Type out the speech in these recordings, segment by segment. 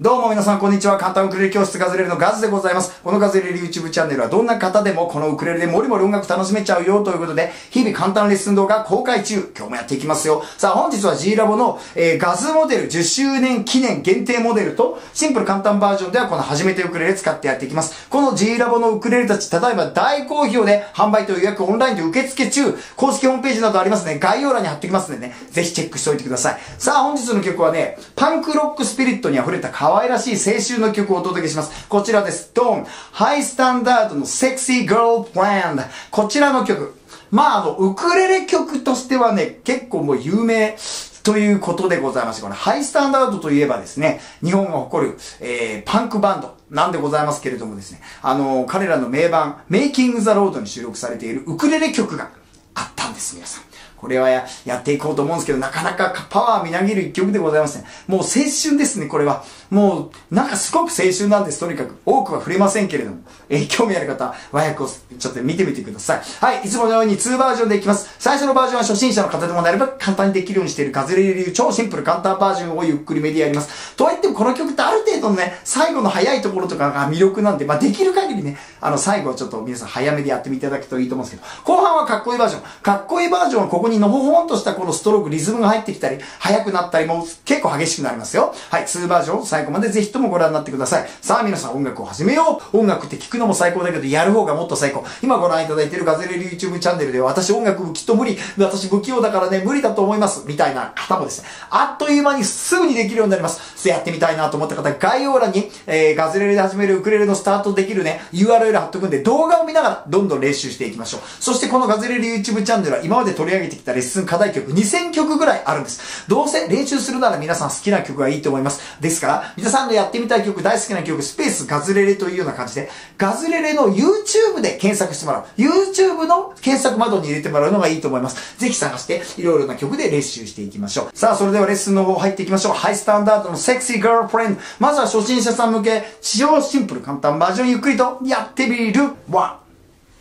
どうも皆さんこんにちは。簡単ウクレレ教室ガズレレのガズでございます。このガズレレ YouTube チャンネルはどんな方でもこのウクレレでもりもり音楽楽しめちゃうよということで、日々簡単レッスン動画公開中。今日もやっていきますよ。さあ本日は G ラボの、えーガズモデル10周年記念限定モデルと、シンプル簡単バージョンではこの初めてウクレレ使ってやっていきます。この G ラボのウクレレたち、例えば大好評で販売と予約オンラインで受付中、公式ホームページなどありますね。概要欄に貼っておきますのでね、ぜひチェックしておいてください。さあ本日の曲はね、パンクロックスピリットに溢れた可愛らしい青春の曲をお届けします。こちらです。ドンハイスタンダードの Sexy Girl Brand。こちらの曲。まああの、ウクレレ曲としてはね、結構もう有名。ということでございまして、このハイスタンダードといえばですね、日本が誇る、えー、パンクバンドなんでございますけれどもですね、あの彼らの名盤、メイキング・ザ・ロードに収録されているウクレレ曲があったんです、皆さん。これはややっていこうと思うんですけど、なかなかパワーみなぎる一曲でございますね。もう青春ですね、これは。もう、なんかすごく青春なんです、とにかく。多くは触れませんけれども。えー興味ある方、和訳をちょっと見てみてください。はい、いつものように2バージョンでいきます。最初のバージョンは初心者の方でもなれば簡単にできるようにしているカズレレ流超シンプル簡単バージョンをゆっくりめでやります。とはいってもこの曲ってある程度のね、最後の早いところとかが魅力なんで、まあできる限りね、あの最後はちょっと皆さん早めでやってみていただくといいと思うんですけど、後半はかっこいいバージョン。かっこいいバージョンはここにのほほんとしたこのストローク、リズムが入ってきたり、速くなったりも結構激しくなりますよ。はい、2バージョン最後までぜひともご覧になってください。さあ皆さん音楽を始めよう音楽って聞くのも最高だけど、やる方がもっと最高。今ご覧いただいているガゼレル YouTube チャンネルでは私音楽きっと無理。私不器用だからね、無理だと思います。みたいな方もですね、あっという間にすぐにできるようになります。やってみたいなと思った方、概要欄に、えー、ガズレレで始めるウクレレのスタートできるね、URL 貼っとくんで、動画を見ながらどんどん練習していきましょう。そしてこのガズレレ YouTube チャンネルは今まで取り上げてきたレッスン課題曲2000曲ぐらいあるんです。どうせ練習するなら皆さん好きな曲がいいと思います。ですから、皆さんのやってみたい曲、大好きな曲、スペースガズレレというような感じで、ガズレレの YouTube で検索してもらう。YouTube の検索窓に入れてもらうのがいいと思います。ぜひ探して、いろいろな曲で練習していきましょう。さあ、それではレッスンの方入っていきましょう。ハイスタンダードの Sexy Girlfriend。まずは初心者さん向け、超シンプル簡単バージョンゆっくりとやってみる。One,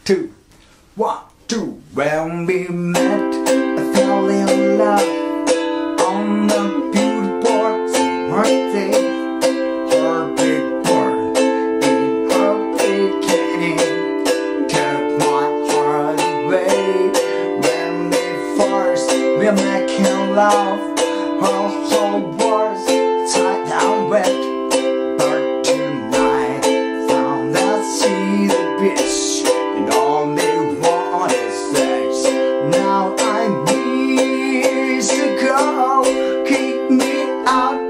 two, one, two. When we met, I fell in love out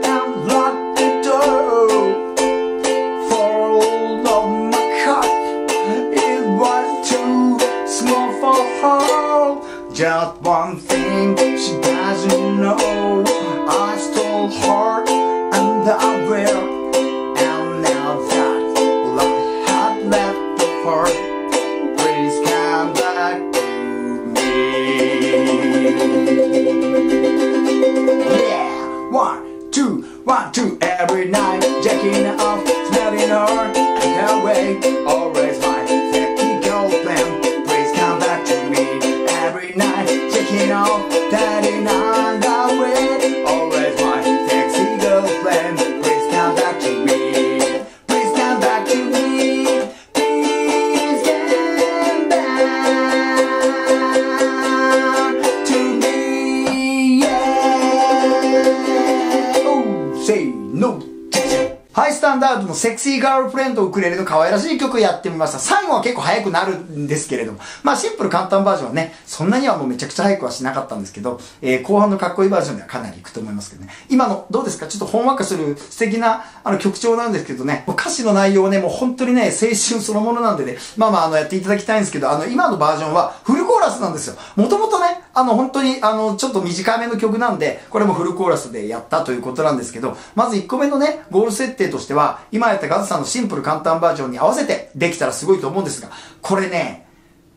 ーガールフレンドウクレレの可愛らしい曲やってみました。最後は結構早くなるんですけれども。まあシンプル簡単バージョンはね、そんなにはもうめちゃくちゃ早くはしなかったんですけど、えー後半のかっこいいバージョンではかなりいくと思いますけどね。今のどうですか？ちょっとほんわかする素敵なあの曲調なんですけどね、もう歌詞の内容はね、もう本当にね、青春そのものなんでね、まあまああのやっていただきたいんですけど、あの今のバージョンはフルコーラスなんですよ。もともとね、あの本当にあのちょっと短めの曲なんで、これもフルコーラスでやったということなんですけど、まず1個目のね、ゴール設定としては、今やったガズさんのシンプル簡単バージョンに合わせてできたらすごいと思うんですが、これね、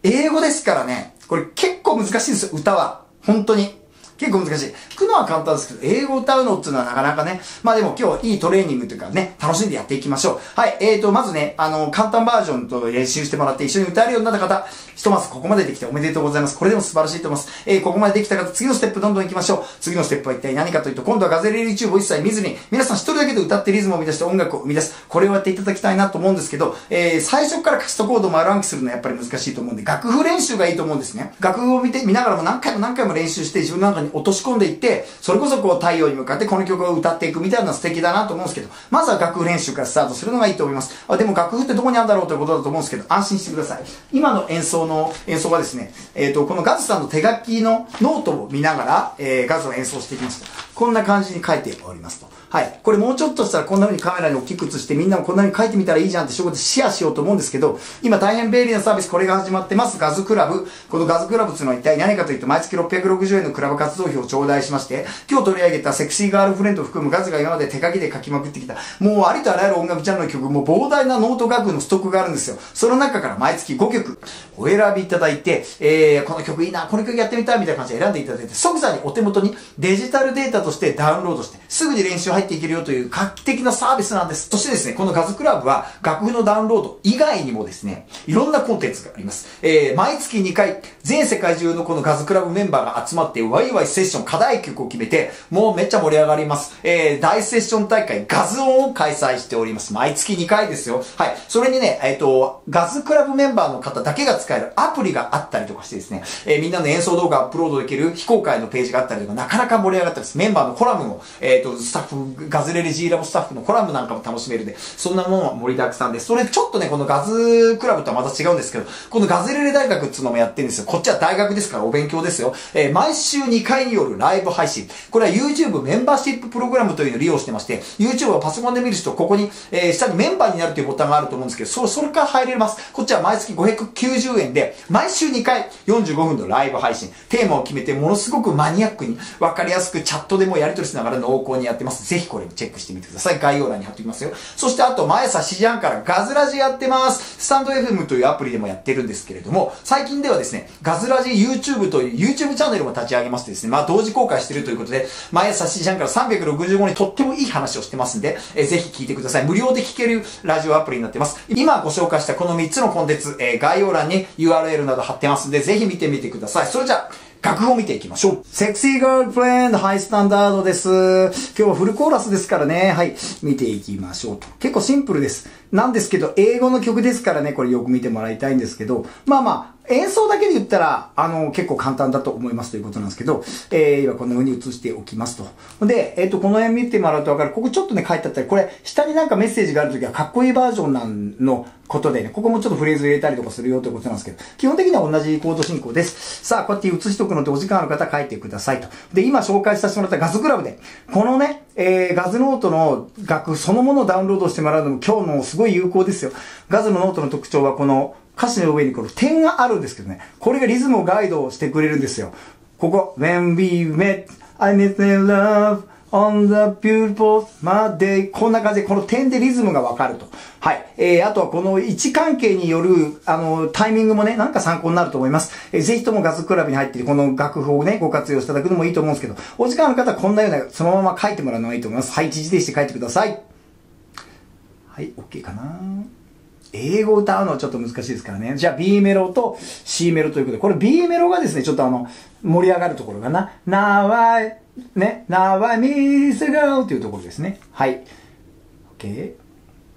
英語ですからね、これ結構難しいんですよ、歌は。本当に。結構難しい。吹くのは簡単ですけど、英語を歌うのっていうのはなかなかね、まあでも今日いいトレーニングというかね、楽しんでやっていきましょう。はい、えーと、まずね、あの、簡単バージョンと練習してもらって一緒に歌えるようになった方、ひとまずここまでできておめでとうございます。これでも素晴らしいと思います。えー、ここまでできた方、次のステップどんどん行きましょう。次のステップは一体何かというと、今度はガゼレ YouTube を一切見ずに、皆さん一人だけで歌ってリズムを生み出して音楽を生み出す。これをやっていただきたいなと思うんですけど、えー、最初から歌詞とコードを丸暗記するのはやっぱり難しいと思うんで、楽譜練習がいいと思うんですね。楽譜を見て、見ながらも何回も何回も練習して自分の中に落とし込んでいって、それこそこう太陽に向かってこの曲を歌っていくみたいなの素敵だなと思うんですけど、まずは楽譜練習からスタートするのがいいと思います。あでも楽譜ってどこにあるんだろうということだと思うんですけど、安心してください。今の演奏の、演奏はですね、えっ、ー、と、このガズさんの手書きのノートを見ながら、えー、ガズを演奏していきました。こんな感じに書いておりますと。はい。これもうちょっとしたらこんな風にカメラに大きく映してみんなもこんな風に書いてみたらいいじゃんって仕事でシェアしようと思うんですけど、今大変便利なサービスこれが始まってます。ガズクラブ。このガズクラブっていうのは一体何かというと毎月660円のクラブ活動費を頂戴しまして、今日取り上げた Sexy Girlfriend を含むガズが今まで手書きで書きまくってきた、もうありとあらゆる音楽チャンネルの曲、も膨大なノート楽譜のストックがあるんですよ。その中から毎月5曲お選びいただいて、えー、この曲いいな、この曲やってみたいみたいな感じで選んでいただいて、即座にお手元にデジタルデータとしてダウンロードして、すぐに練習入っていけるよという画期的なサービスなんです。そしてですね、このガズクラブは楽譜のダウンロード以外にもですね、いろんなコンテンツがあります。えー、毎月2回、全世界中のこのガズクラブメンバーが集まって、ワイワイセッション、課題曲を決めて、もうめっちゃ盛り上がります。えー、大セッション大会、ガズオンを開催しております。毎月2回ですよ。はい。それにね、えっ、ー、と、ガズクラブメンバーの方だけが使えるアプリがあったりとかしてですね、えー、みんなの演奏動画アップロードできる非公開のページがあったりとか、なかなか盛り上がったです。メンバーのコラムも、えっ、ー、と、スタッフ、ガズレレ G ラボスタッフのコラムなんかも楽しめるで、そんなものは盛りだくさんです。それちょっとね、このガズクラブとはまた違うんですけど、このガズレレ大学っていうのもやってるんですよ。こっちは大学ですからお勉強ですよ。えー、毎週2回によるライブ配信。これは YouTube メンバーシッププログラムというのを利用してまして、YouTube をパソコンで見る人、ここに、えー、下にメンバーになるというボタンがあると思うんですけど、そ、それから入れます。こっちは毎月590円で、毎週2回45分のライブ配信。テーマを決めて、ものすごくマニアックに、わかりやすくチャットでもやり取りしながら濃厚にやってます。ぜひこれチェックしてみてください。概要欄に貼っておきますよ。そしてあと、毎朝7時半からガズラジやってます。スタンド FM というアプリでもやってるんですけれども、最近ではですね、ガズラジ YouTube という YouTube チャンネルも立ち上げましてですね、まあ同時公開してるということで、毎朝7時半から365にとってもいい話をしてますんで、えー、ぜひ聞いてください。無料で聞けるラジオアプリになってます。今ご紹介したこの3つのコンテンツ、えー、概要欄に URL など貼ってますんで、ぜひ見てみてください。それじゃあ、楽譜を見ていきましょう。セクシーガールフレンドハイスタンダードです。今日はフルコーラスですからね。はい。見ていきましょうと。結構シンプルです。なんですけど、英語の曲ですからね、これよく見てもらいたいんですけど、まあまあ、演奏だけで言ったら、あの、結構簡単だと思いますということなんですけど、えー、今こんな風に映しておきますと。で、えっ、ー、と、この辺見てもらうとわかる。ここちょっとね、書いてあったり、これ、下になんかメッセージがあるときはかっこいいバージョンなんのことでね、ここもちょっとフレーズ入れたりとかするよということなんですけど、基本的には同じコード進行です。さあ、こうやって映しとくのでお時間ある方書いてくださいと。で、今紹介させてもらったガズクラブで、このね、えー、ガズノートの楽譜そのものをダウンロードしてもらうのも今日のすごい有効ですよ。ガズのノートの特徴はこの歌詞の上にこの点があるんですけどね、これがリズムをガイドしてくれるんですよ。ここ、When we met, I met in love, on the beautiful day こんな感じで、この点でリズムがわかると。はい。えー、あとはこの位置関係による、あの、タイミングもね、なんか参考になると思います。えー、ぜひともガズクラブに入ってるこの楽譜をね、ご活用いただくのもいいと思うんですけど、お時間の方はこんなような、そのまま書いてもらうのがいいと思います。はい、一時停止して書いてください。はい、OK かな英語歌うのはちょっと難しいですからね。じゃあ B メロと C メロということで、これ B メロがですね、ちょっとあの、盛り上がるところかな。Now I, ね、Now I miss a girl というところですね。はい。OK。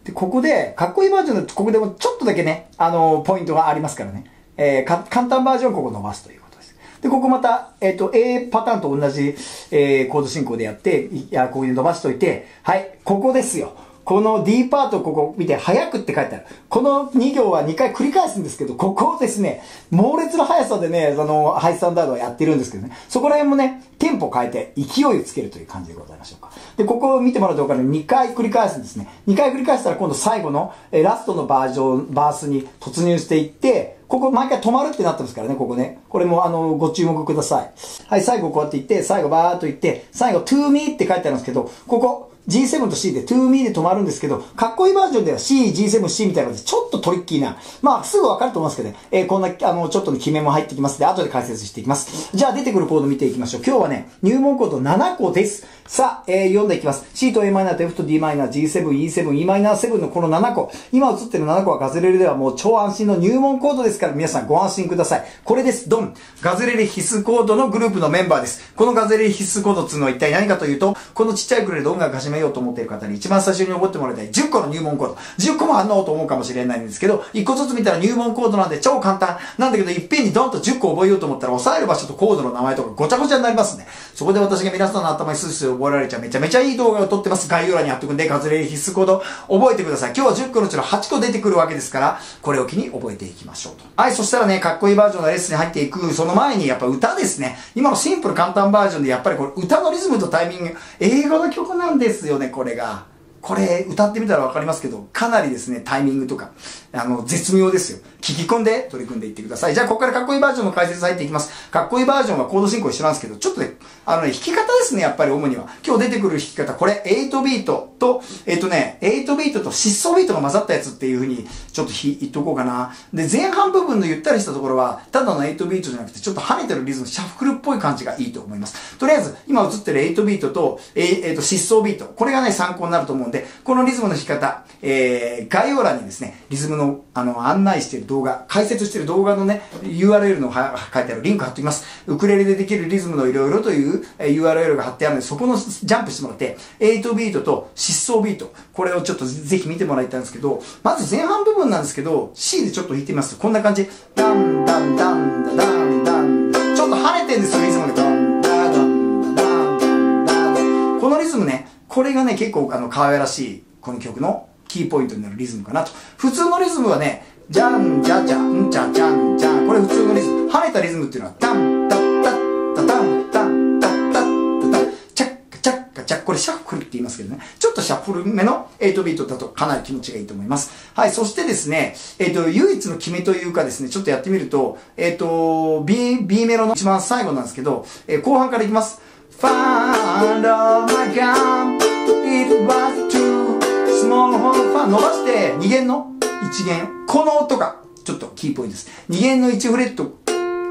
で、ここで、かっこいいバージョンの、ここでもちょっとだけね、あの、ポイントがありますからね。えー、か、簡単バージョンをここ伸ばすということです。で、ここまた、えっ、ー、と、A パターンと同じ、えー、コード進行でやって、いや、ここに伸ばしといて、はい、ここですよ。この D パートここ見て、早くって書いてある。この2行は2回繰り返すんですけど、ここをですね、猛烈な速さでね、その、ハイスタンダードをやってるんですけどね、そこら辺もね、テンポ変えて勢いをつけるという感じでございましょうか。で、ここを見てもらうと分かるように2回繰り返すんですね。2回繰り返したら今度最後の、えラストのバージョン、バースに突入していって、ここ毎回止まるってなってますからね、ここね。これもあの、ご注目ください。はい、最後こうやって言って、最後バーっと言って、最後 to me って書いてあるんですけど、ここ、G7 と C で to me で止まるんですけど、かっこいいバージョンでは C、G7、C みたいなので、ちょっとトリッキーな、まあ、すぐわかると思いますけどね、えー、こんな、あの、ちょっとの決めも入ってきますで、後で解説していきます。じゃあ出てくるコード見ていきましょう。今日はね、入門コード7個です。さあ、えー、読んでいきます。C と a マイナーと F と d マイナー、G7、E7、E マイナー7のこの7個。今映ってる7個はガズレレではもう超安心の入門コードですから皆さんご安心ください。これです。ドン。ガズレレ必須コードのグループのメンバーです。このガズレレ必須コードっていうのは一体何かというと、このちっちゃいクレで音楽始めようと思っている方に一番最初に覚えてもらいたい10個の入門コード。10個もあんのと思うかもしれないんですけど、1個ずつ見たら入門コードなんで超簡単。なんだけど、いっぺんにドンと10個覚えようと思ったら、押さえる場所とコードの名前とかごちゃごちゃになりますんで、そこで私が皆さんの頭にスースー覚えられちゃうめちゃめちゃいい動画を撮ってます。概要欄に貼っておくんで、ガズレレ必須コード覚えてください。今日は10個のうちの8個出てくるわけですから、これを機に覚えていきましょうと。はい、そしたらね、かっこいいバージョンのレッスンに入っていく、その前にやっぱ歌ですね。今のシンプル簡単バージョンでやっぱりこれ歌のリズムとタイミング、英語の曲なんですですよね、これが。これ歌ってみたらわかりますけど、かなりですね、タイミングとか、あの、絶妙ですよ。聞き込んで取り組んでいってください。じゃあ、ここからかっこいいバージョンの解説入っていきます。かっこいいバージョンはコード進行一緒なんですけど、ちょっとね、あのね、弾き方ですね、やっぱり主には。今日出てくる弾き方、これ、8ビートと、えっ、ー、とね、8ビートと疾走ビートが混ざったやつっていう風に、ちょっと弾いとこうかな。で、前半部分のゆったりしたところは、ただの8ビートじゃなくて、ちょっと跳ねてるリズム、シャッフルっぽい感じがいいと思います。とりあえず、今映ってる8ビートと、えっ、ー、えー、と、疾走ビート。これがね、参考になると思うんで、でこのリズムの弾き方、えー、概要欄にですね、リズムの、あの、案内している動画、解説している動画のね、URL のは書いてあるリンク貼っておきます。ウクレレでできるリズムのいろいろという、URL が貼ってあるので、そこのジャンプしてもらって、8ビートと疾走ビート、これをちょっとぜひ見てもらいたいんですけど、まず前半部分なんですけど、C でちょっと弾いてみますと、こんな感じ。ダンダンダンダダンダン。ちょっと跳ねてるんですよ、リズムが。ダンダダンダンダン。このリズムね、これがね、結構あの、可愛らしい、この曲のキーポイントになるリズムかなと。普通のリズムはね、じゃんじゃじゃんじゃじゃんじゃん。これ普通のリズム。跳ねたリズムっていうのは、タン、タッタッタタン、タン、タッタッタン、チャッカチャッカチャッ。これシャッフルって言いますけどね。ちょっとシャッフルめの8ビートだとかなり気持ちがいいと思います。はい。そしてですね、えっ、ー、と、唯一の決めというかですね、ちょっとやってみると、えっ、ー、と、B、B メロの一番最後なんですけど、えー、後半からいきます。Find all my gun, it was too small for fun 伸ばして2弦の1弦。この音が、ちょっとキーポイントです。2弦の1フレット、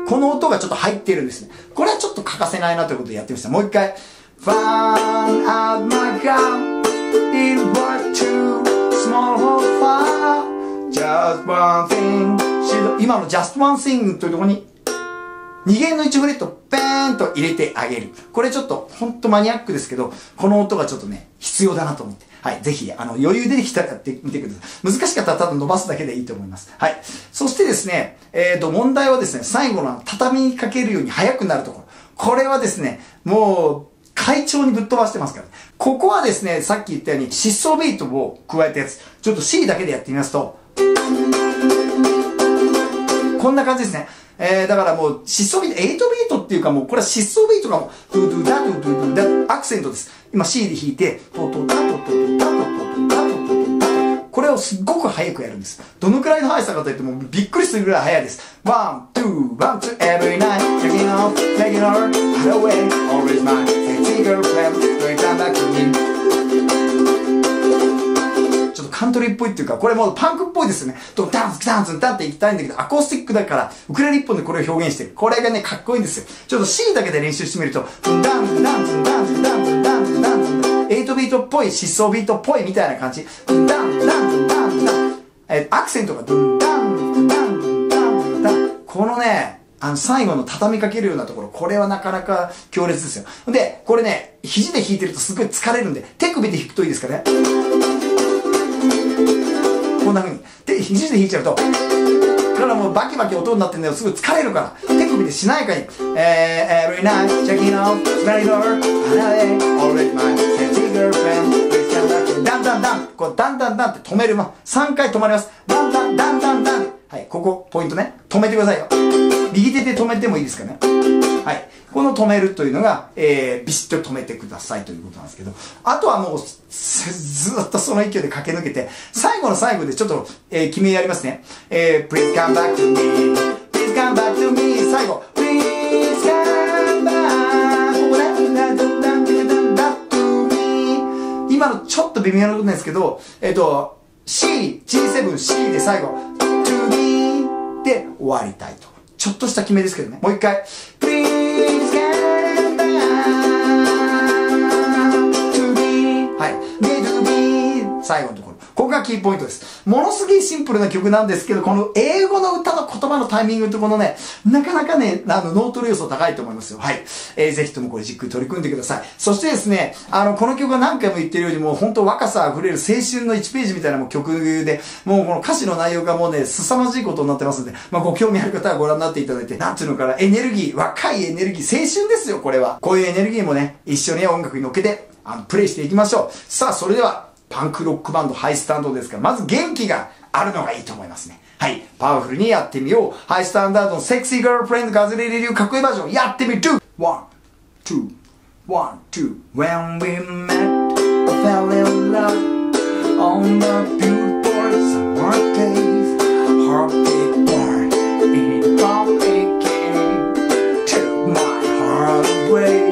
この音がちょっと入ってるんですね。これはちょっと欠かせないなということでやってみました。もう一回。Found out my God, it was too small for far. Just one thing. 今の just one thing というところに、2弦の1フレット、ペーンと入れてあげる。これちょっと、ほんとマニアックですけど、この音がちょっとね、必要だなと思って。はい、ぜひ、あの、余裕出てきたらやってみてください。難しかったらただ伸ばすだけでいいと思います。はい。そしてですね、えっ、ー、と、問題はですね、最後の畳にかけるように速くなるところ。これはですね、もう、快調にぶっ飛ばしてますから。ここはですね、さっき言ったように疾走ビートを加えたやつ。ちょっと C だけでやってみますと、こんな感じですね。えー、だからもう、疾走ビート、8ビートっていうかもう、これは疾走ビートがもう、ドゥドゥダドゥドゥドゥダ、アクセントです。今 C で弾いて、トトタトトトタトトタトトタトこれをすっごく早くやるんです。どのくらいの速さかといってもびっくりするぐらい速いです。 One, two, one, two, every night, checking off, taking her, away, always mine, sexy girlfriend, going back. カントリーっぽいっていうか、これもうパンクっぽいですね。ドンダンス、ダンス、ダンって行きたいんだけど、アコースティックだから、ウクレレ一本でこれを表現してる。これがね、かっこいいんですよ。ちょっと C だけで練習してみると、ドンダンス、ダンス、ダンス、ダンス、ダンス、ダンス、8ビートっぽい、疾走ビートっぽいみたいな感じ。ドンダンス、ダンス、ダンス、ダンス。えアクセントがドンダン、ダン、ダン、ダン。このね、あの、最後の畳みかけるようなところ、これはなかなか強烈ですよ。で、これね、肘で弾いてるとすごい疲れるんで、手首で弾くといいですかね。んな風に。で、肘で弾いちゃうとだ、からもうバキバキ音になってんだよ。すぐ疲れるから。手首でしなやかに。えー、every night, checking out, very door, already my sexy girlfriend, だんだんだん。こう、だんだんだんって止める。ま、3回止まります。だんだんだんだんだん。はい、ここ、ポイントね。止めてくださいよ。右手で止めてもいいですかね。はい。この止めるというのが、えー、ビシッと止めてくださいということなんですけど、あとはもう、ずっとその勢いで駆け抜けて、最後の最後でちょっと、えー、決めやりますね。えー、please come back to me, please come back to me, 最後、please come back, to me 今のちょっと微妙なことなんですけど、えっ、ー、と、C、G7、C で最後、to me で終わりたいと。ちょっとした決めですけどね。もう一回。はい。最後のところ。ここがキーポイントです。ものすげえシンプルな曲なんですけど、この英語の歌の言葉のタイミングとこのね、なかなかね、あの、ノートル要素高いと思いますよ。はい。えー、ぜひともこれじっくり取り組んでください。そしてですね、あの、この曲は何回も言ってるようにもう本当若さ溢れる青春の1ページみたいなも曲で、もうこの歌詞の内容がもうね、凄まじいことになってますんで、まあご興味ある方はご覧になっていただいて、なんていうのかな、エネルギー、若いエネルギー、青春ですよ、これは。こういうエネルギーもね、一緒に音楽に乗っけて、あの、プレイしていきましょう。さあ、それでは、パンクロックバンドハイスタンダードですから、まず元気があるのがいいと思いますね。はい。パワフルにやってみよう。ハイスタンダードの Sexy Girlfriend ガズレレ流かっこいいバージョンやってみる !one, two, one, two. When we met, I fell in love on the beautiful summer days. Heartbeat born in public took my heart away.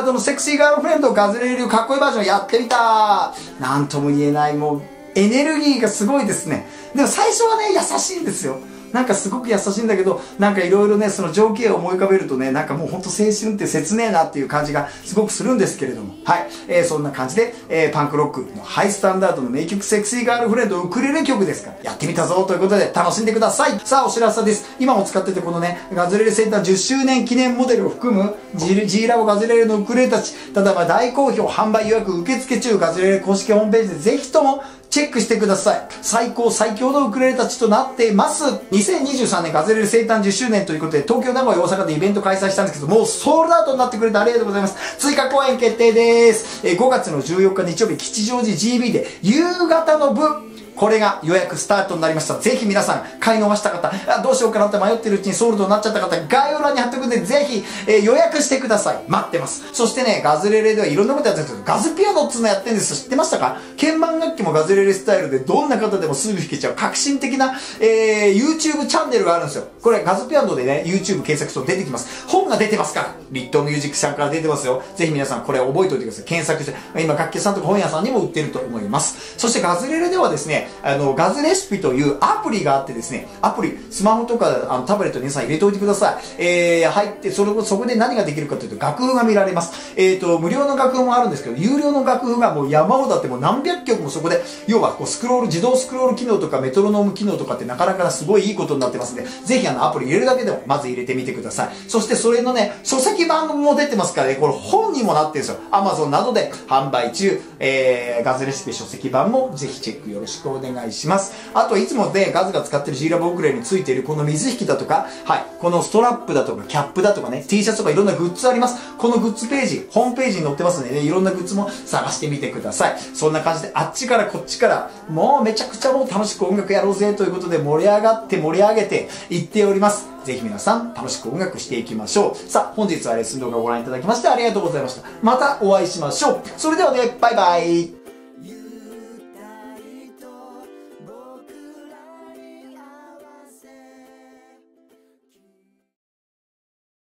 ードのセクシーガールフレンドガズレールかっこいいバージョンやってみたなんとも言えないもうエネルギーがすごいですね。でも最初はね優しいんですよ。なんかすごく優しいんだけど、なんかいろいろね、その情景を思い浮かべるとね、なんかもうほんと青春って切ねえなっていう感じがすごくするんですけれども。はい。えー、そんな感じで、えー、パンクロックのハイスタンダードの名曲セクシーガールフレンドウクレレ曲ですから、やってみたぞということで楽しんでください。さあ、お知らせです。今も使っててこのね、ガズレレセンター10周年記念モデルを含む G, G ラボガズレレのウクレレたち、ただまあ大好評販売予約受付中ガズレレ公式ホームページでぜひともチェックしてください。最高最強のウクレレたちとなっています。2023年ガズレレ生誕10周年ということで、東京、名古屋、大阪でイベント開催したんですけど、もうソールドアウトになってくれてありがとうございます。追加公演決定です。え5月の14日日曜日、吉祥寺 GB で夕方の部、これが予約スタートになりました。ぜひ皆さん、買い逃した方、あどうしようかなって迷ってるうちにソールドになっちゃった方、概要欄に貼っておくんで、ぜひ、えー予約してください。待ってます。そしてね、ガズレレではいろんなことやってるんですけど、ガズピアノっつうのやってるんです。知ってましたか？鍵盤楽器もガズレレスタイルで、どんな方でもすぐ弾けちゃう革新的な、えー、YouTube チャンネルがあるんですよ。これ、ガズピアノでね、YouTube 検索すると出てきます。本が出てますから。リットミュージックさんから出てますよ。ぜひ皆さん、これ覚えておいてください。検索して、今、楽器屋さんとか本屋さんにも売ってると思います。そしてガズレレではですね、あの、ガズレシピというアプリがあってですね、アプリ、スマホとかあのタブレットに皆さん入れておいてください。えー、入って、それそこで何ができるかというと、楽譜が見られます。えーと、無料の楽譜もあるんですけど、有料の楽譜がもう山ほどあって、もう何百曲もそこで、要はこうスクロール、自動スクロール機能とかメトロノーム機能とかってなかなかすごいいいことになってますんで、ぜひあのアプリ入れるだけでもまず入れてみてください。そしてそれのね、書籍版も出てますからね、これ本にもなってるんですよ。Amazon などで販売中、えー、ガズレシピ書籍版もぜひチェックよろしくお願いします。あといつもね、ガズが使ってる G ラボウクレレについているこの水引きだとか、はい、このストラップだとか、キャップだとかね、T シャツとかいろんなグッズあります。このグッズページ、ホームページに載ってますんでね、いろんなグッズも探してみてください。そんな感じで、あっちからこっちから、もうめちゃくちゃもう楽しく音楽やろうぜということで盛り上がって盛り上げていっております。ぜひ皆さん楽しく音楽していきましょう。さあ、本日はレッスン動画をご覧いただきましてありがとうございました。またお会いしましょう。それではね、バイバイ。